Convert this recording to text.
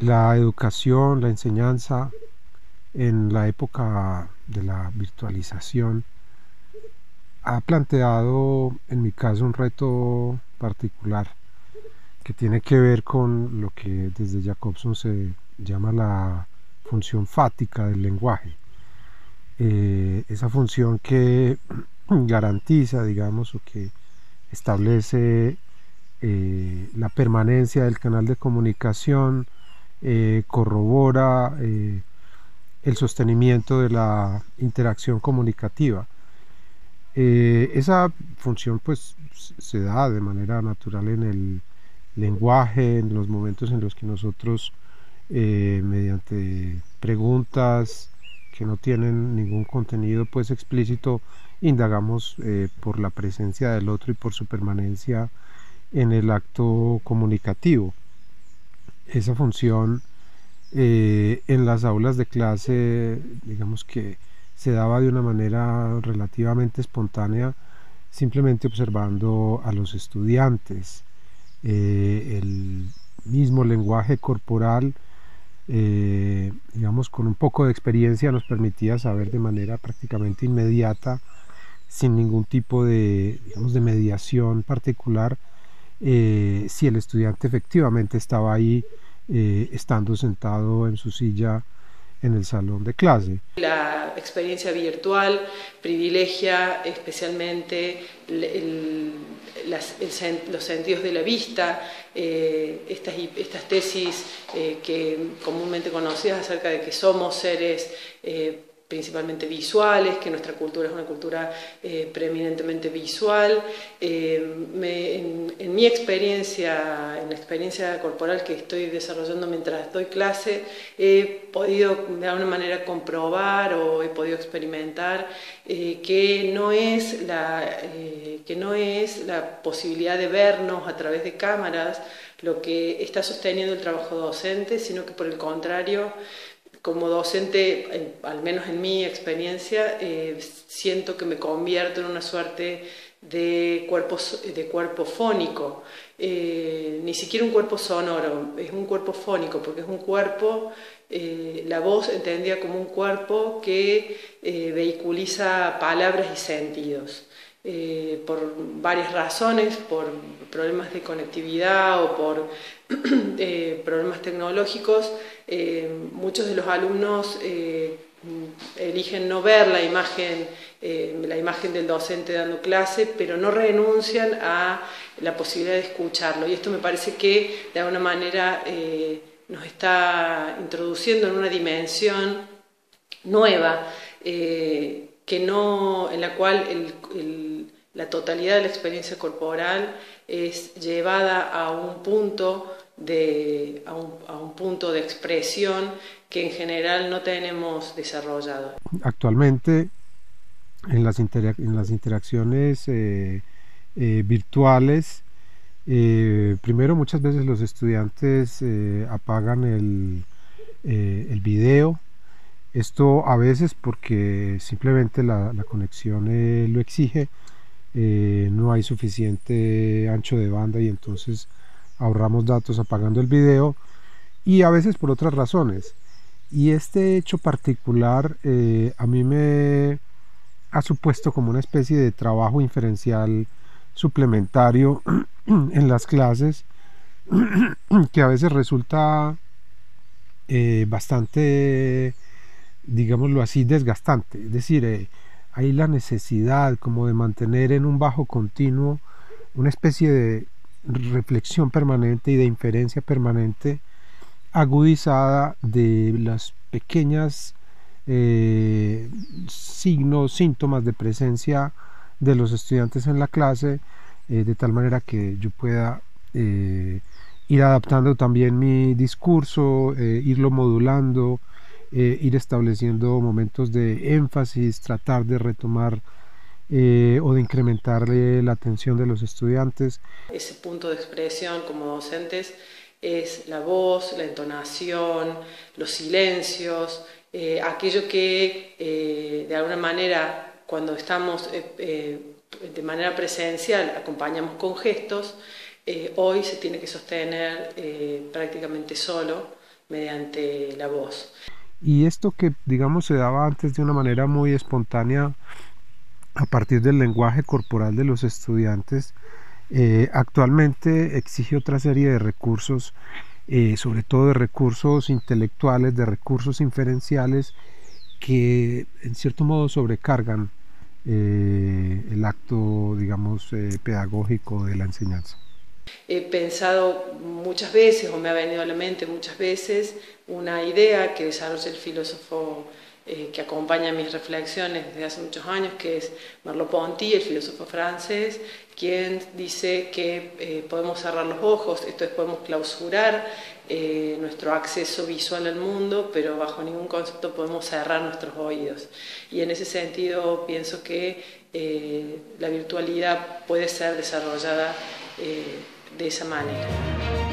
la educación, la enseñanza en la época de la virtualización ha planteado en mi caso un reto particular que tiene que ver con lo que desde Jacobson se llama la función fática del lenguaje. Eh, esa función que garantiza, digamos, o que establece eh, la permanencia del canal de comunicación, eh, corrobora el sostenimiento de la interacción comunicativa. esa función pues se da de manera natural en el lenguaje, en los momentos en los que nosotros mediante preguntas, que no tienen ningún contenido pues explícito, indagamos eh, por la presencia del otro y por su permanencia en el acto comunicativo. Esa función eh, en las aulas de clase, digamos que se daba de una manera relativamente espontánea, simplemente observando a los estudiantes, eh, el mismo lenguaje corporal, eh, digamos, con un poco de experiencia nos permitía saber de manera prácticamente inmediata, sin ningún tipo de, digamos, de mediación particular, eh, si el estudiante efectivamente estaba ahí, eh, estando sentado en su silla en el salón de clase. La experiencia virtual privilegia especialmente los sentidos de la vista, eh, estas, estas, tesis eh, que comúnmente conocidas acerca de que somos seres eh, principalmente visuales, que nuestra cultura es una cultura eh, preeminentemente visual. Eh, en, mi experiencia, en la experiencia corporal que estoy desarrollando mientras doy clase, he podido de alguna manera comprobar o he podido experimentar eh, que, no es la, que no es la posibilidad de vernos a través de cámaras lo que está sosteniendo el trabajo docente, sino que por el contrario, como docente, al menos en mi experiencia, eh, siento que me convierto en una suerte de cuerpo, de cuerpo fónico, eh, ni siquiera un cuerpo sonoro, es un cuerpo fónico, porque es un cuerpo, eh, la voz entendida como un cuerpo que vehiculiza palabras y sentidos. Por varias razones, por problemas de conectividad o por problemas tecnológicos, eh, muchos de los alumnos eh, eligen no ver la imagen, eh, la imagen del docente dando clase, pero no renuncian a la posibilidad de escucharlo. Y esto me parece que de alguna manera nos está introduciendo en una dimensión nueva, que no, en la cual la totalidad de la experiencia corporal es llevada a un punto de, a, un, punto de expresión que en general no tenemos desarrollado. Actualmente, en las, en las interacciones eh, eh, virtuales, eh, primero muchas veces los estudiantes apagan el, el, video, esto a veces porque simplemente la, la conexión lo exige, no hay suficiente ancho de banda y entonces ahorramos datos apagando el video y a veces por otras razones. Y este hecho particular eh, a mí me ha supuesto como una especie de trabajo inferencial suplementario en las clases que a veces resulta eh, bastante, digámoslo así, desgastante. Es decir, eh, hay la necesidad como de mantener en un bajo continuo una especie de reflexión permanente y de inferencia permanente agudizada de las pequeñas eh, signos, síntomas de presencia de los estudiantes en la clase, eh, de tal manera que yo pueda eh, ir adaptando también mi discurso, irlo modulando, ir estableciendo momentos de énfasis, tratar de retomar eh, o de incrementarle la atención de los estudiantes. Ese punto de expresión como docentes es la voz, la entonación, los silencios, eh, aquello que eh, de alguna manera cuando estamos de manera presencial acompañamos con gestos, hoy se tiene que sostener prácticamente solo mediante la voz. Y esto que, digamos, se daba antes de una manera muy espontánea a partir del lenguaje corporal de los estudiantes, eh, actualmente exige otra serie de recursos, eh, sobre todo de recursos intelectuales, de recursos inferenciales, que en cierto modo sobrecargan eh, el acto, digamos, pedagógico de la enseñanza. He pensado muchas veces, o me ha venido a la mente muchas veces, una idea que desarrolla el filósofo eh, que acompaña mis reflexiones desde hace muchos años, que es Merleau-Ponty, el filósofo francés, quien dice que eh, podemos cerrar los ojos, esto es, podemos clausurar eh, nuestro acceso visual al mundo, pero bajo ningún concepto podemos cerrar nuestros oídos. Y en ese sentido pienso que la virtualidad puede ser desarrollada de esa manera.